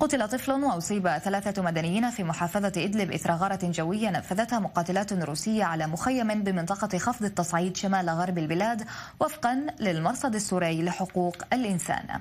قتل طفل وأصيب ثلاثة مدنيين في محافظة إدلب إثر غارة جوية نفذتها مقاتلات روسية على مخيم بمنطقة خفض التصعيد شمال غرب البلاد وفقا للمرصد السوري لحقوق الإنسان.